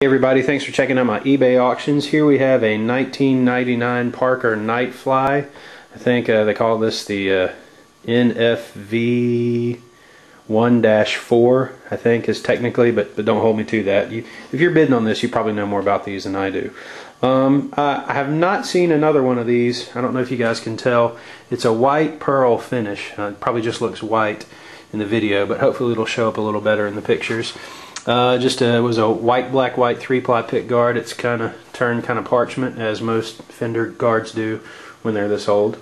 Hey everybody, thanks for checking out my eBay auctions. Here we have a 1999 Parker Nitefly. I think uh, they call this the uh, NFV 1-4, I think is technically, but, but don't hold me to that. You, if you're bidding on this, you probably know more about these than I do. Um, I have not seen another one of these. I don't know if you guys can tell. It's a white pearl finish. Uh, it probably just looks white in the video, but hopefully it'll show up a little better in the pictures. Uh, just a, was a white, black, white three-ply pick guard. It's kind of turned kind of parchment, as most Fender guards do when they're this old.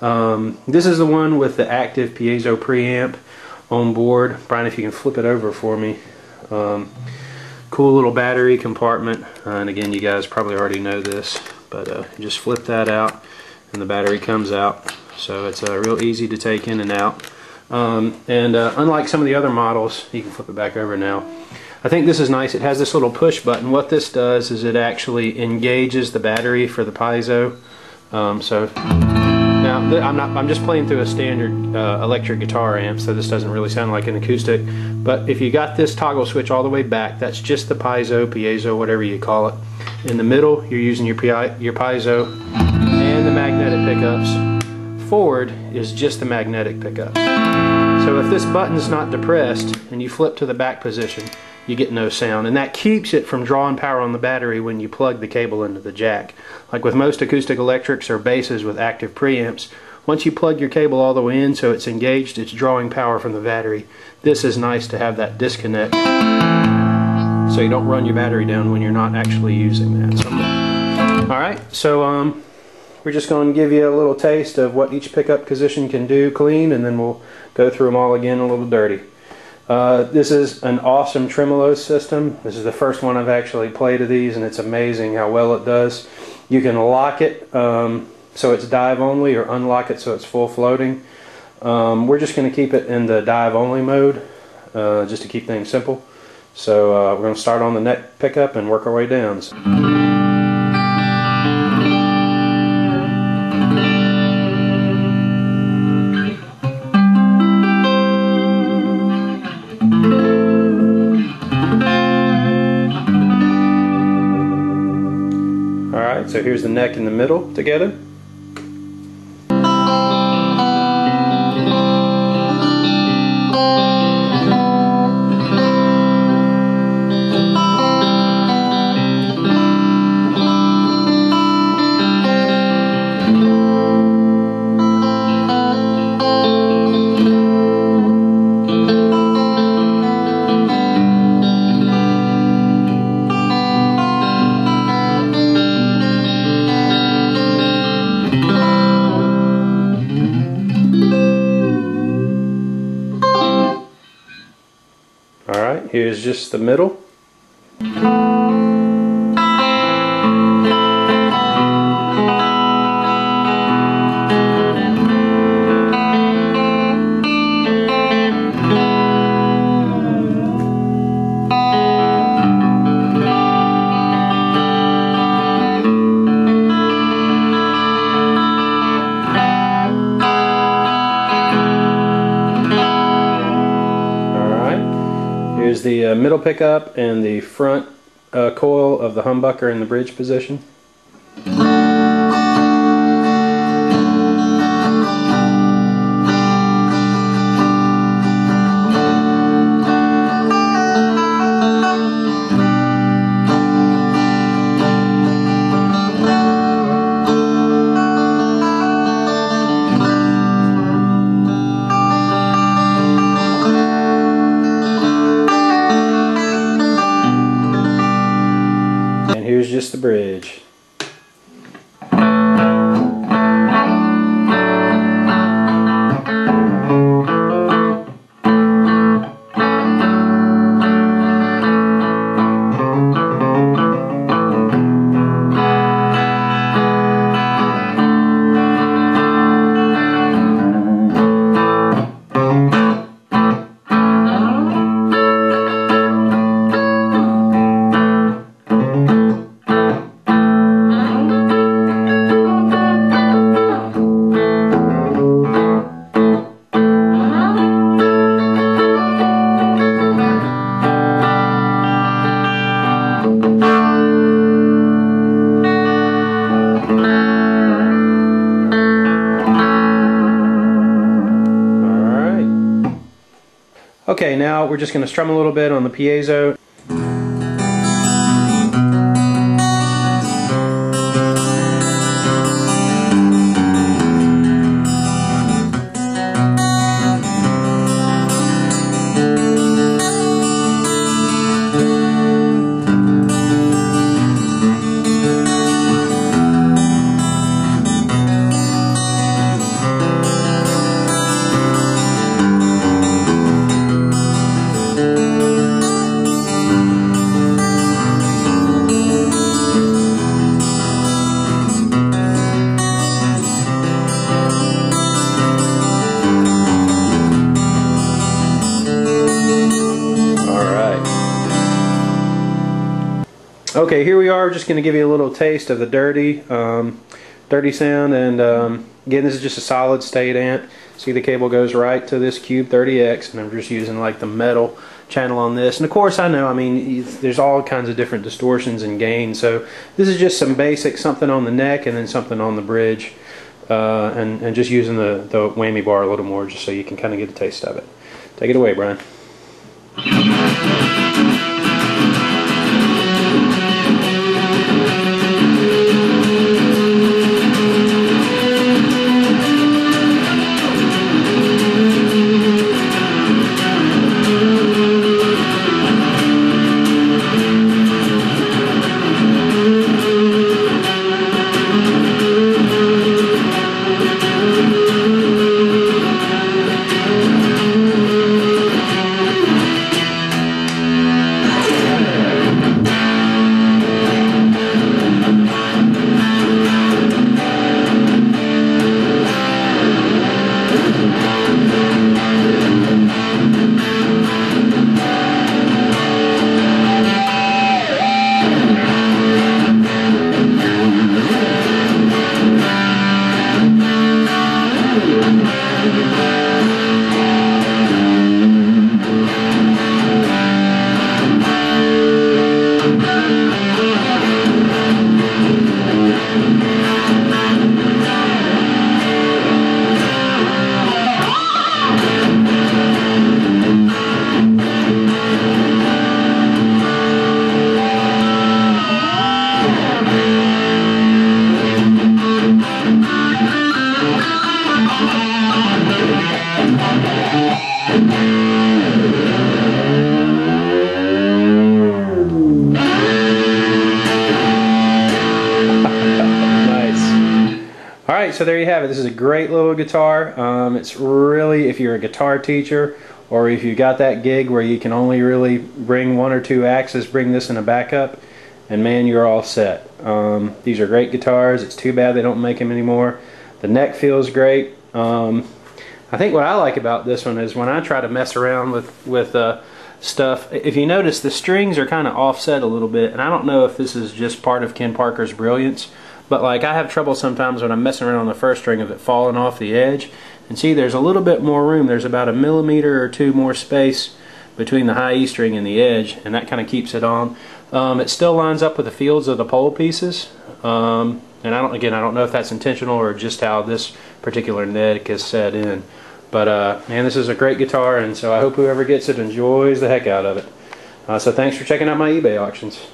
Um, this is the one with the active piezo preamp on board. Brian, if you can flip it over for me. Um, cool little battery compartment. Uh, and again, you guys probably already know this, but uh, just flip that out and the battery comes out. So it's uh, real easy to take in and out. Um, and uh, unlike some of the other models, you can flip it back over now. I think this is nice. It has this little push button. What this does is it actually engages the battery for the piezo. Um, so now I'm not. I'm just playing through a standard uh, electric guitar amp, so this doesn't really sound like an acoustic. But if you got this toggle switch all the way back, that's just the piezo, piezo, whatever you call it. In the middle, you're using your your piezo and the magnetic pickups. Forward is just the magnetic pickup. So if this button's not depressed and you flip to the back position, you get no sound. And that keeps it from drawing power on the battery when you plug the cable into the jack. Like with most acoustic electrics or basses with active preamps, once you plug your cable all the way in so it's engaged, it's drawing power from the battery. This is nice to have that disconnect so you don't run your battery down when you're not actually using that. So, Alright, so um, we're just going to give you a little taste of what each pickup position can do clean and then we'll go through them all again a little dirty. Uh, this is an awesome tremolo system. This is the first one I've actually played of these and it's amazing how well it does. You can lock it um, so it's dive only or unlock it so it's full floating. Um, we're just going to keep it in the dive only mode uh, just to keep things simple. So uh, we're going to start on the neck pickup and work our way down. So here's the neck and the middle together. Here's just the middle. Here's the uh, middle pickup and the front uh, coil of the humbucker in the bridge position. Just the bridge. Okay, now we're just going to strum a little bit on the piezo. Okay, here we are. Just going to give you a little taste of the dirty, um, dirty sound. And um, again, this is just a solid state amp. See the cable goes right to this Cube 30X, and I'm just using like the metal channel on this. And of course, I know, I mean, there's all kinds of different distortions and gains. So this is just some basic, something on the neck and then something on the bridge. Uh, and, and just using the, the whammy bar a little more just so you can kind of get a taste of it. Take it away, Brian. So there you have it. This is a great little guitar. Um, it's really, if you're a guitar teacher or if you got that gig where you can only really bring one or two axes, bring this in a backup, and man, you're all set. Um, these are great guitars. It's too bad they don't make them anymore. The neck feels great. Um, I think what I like about this one is when I try to mess around with, with uh, stuff, if you notice the strings are kind of offset a little bit, and I don't know if this is just part of Ken Parker's brilliance, but like I have trouble sometimes when I'm messing around on the first string of it falling off the edge. And see there's a little bit more room. There's about a millimeter or two more space between the high E string and the edge and that kind of keeps it on. Um, it still lines up with the fields of the pole pieces. Um, and I don't again I don't know if that's intentional or just how this particular neck is set in. But uh, man this is a great guitar and so I hope whoever gets it enjoys the heck out of it. Uh, so thanks for checking out my eBay auctions.